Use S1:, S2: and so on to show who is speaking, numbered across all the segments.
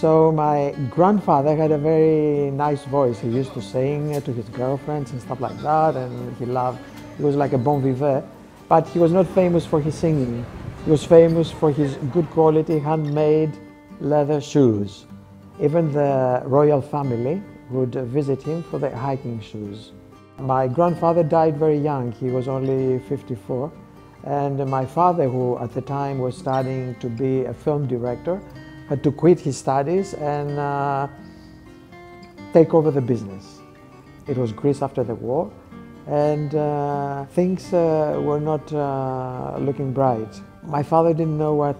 S1: So my grandfather had a very nice voice. He used to sing to his girlfriends and stuff like that, and he loved. He was like a bon vivant, but he was not famous for his singing. He was famous for his good quality handmade leather shoes. Even the royal family would visit him for their hiking shoes. My grandfather died very young. He was only 54. And my father, who at the time was studying to be a film director, had to quit his studies and uh, take over the business. It was Greece after the war, and uh, things uh, were not uh, looking bright. My father didn't know what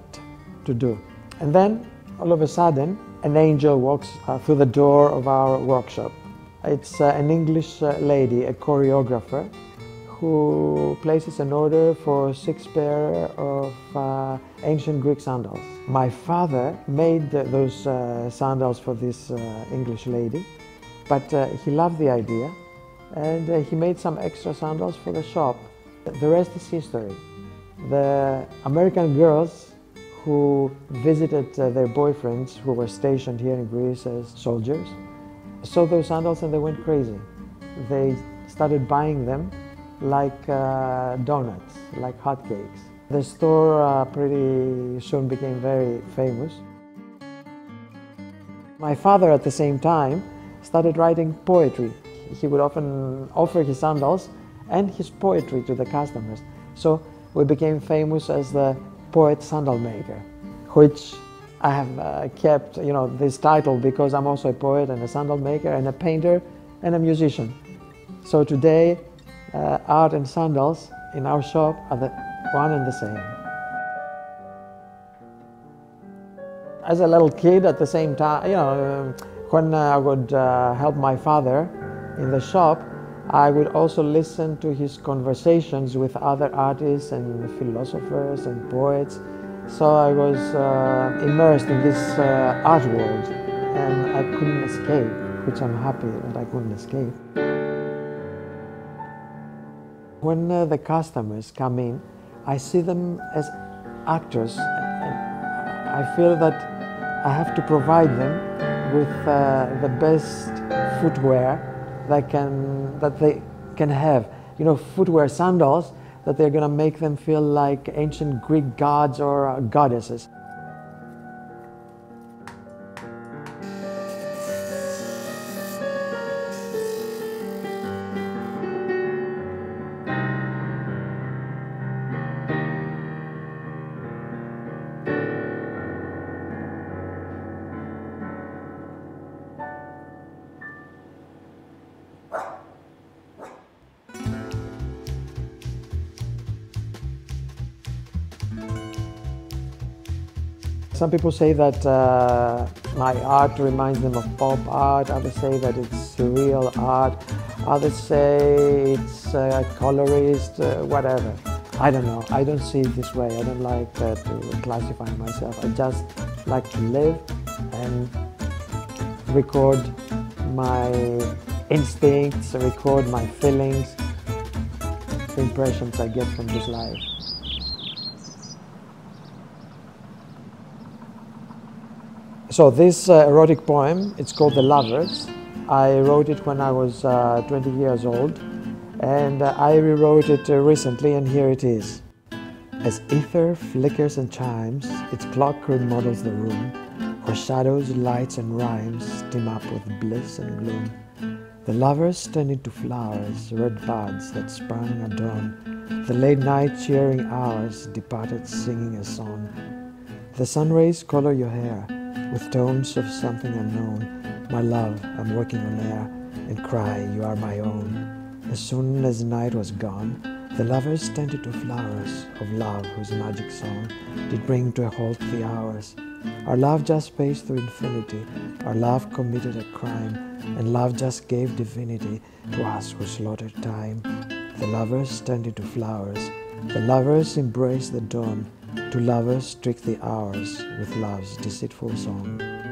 S1: to do. And then, all of a sudden, an angel walks uh, through the door of our workshop. It's uh, an English lady, a choreographer, who places an order for six pair of uh, ancient Greek sandals. My father made those uh, sandals for this uh, English lady, but uh, he loved the idea and uh, he made some extra sandals for the shop. The rest is history. The American girls who visited their boyfriends who were stationed here in Greece as soldiers saw those sandals and they went crazy. They started buying them like uh, donuts, like hotcakes. The store uh, pretty soon became very famous. My father, at the same time, started writing poetry. He would often offer his sandals and his poetry to the customers. So we became famous as the poet sandal maker, which I have uh, kept, you know, this title because I'm also a poet and a sandal maker and a painter and a musician. So today uh, art and sandals in our shop are the one and the same. As a little kid, at the same time, you know, when I would uh, help my father in the shop, I would also listen to his conversations with other artists and philosophers and poets. So I was uh, immersed in this uh, art world and I couldn't escape, which I'm happy that I couldn't escape. When uh, the customers come in, I see them as actors I feel that I have to provide them with uh, the best footwear that, can, that they can have. You know, footwear sandals that they're going to make them feel like ancient Greek gods or goddesses. Some people say that uh, my art reminds them of pop art, others say that it's surreal art, others say it's uh, colorist, uh, whatever. I don't know, I don't see it this way, I don't like uh, to classify myself. I just like to live and record my instincts, record my feelings, the impressions I get from this life. So this uh, erotic poem, it's called The Lovers. I wrote it when I was uh, 20 years old and uh, I rewrote it uh, recently and here it is. As ether flickers and chimes, its clock remodels the room where shadows, lights and rhymes steam up with bliss and gloom. The lovers turn into flowers, red buds that sprang at dawn. The late night cheering hours departed singing a song. The sun rays color your hair, with tones of something unknown. My love, I'm working on air and cry, You are my own. As soon as night was gone, the lovers tended to flowers of love whose magic song did bring to a halt the hours. Our love just paced through infinity, our love committed a crime, and love just gave divinity to us who slaughtered time. The lovers turned into flowers, the lovers embraced the dawn, to lovers trick the hours with love's deceitful song.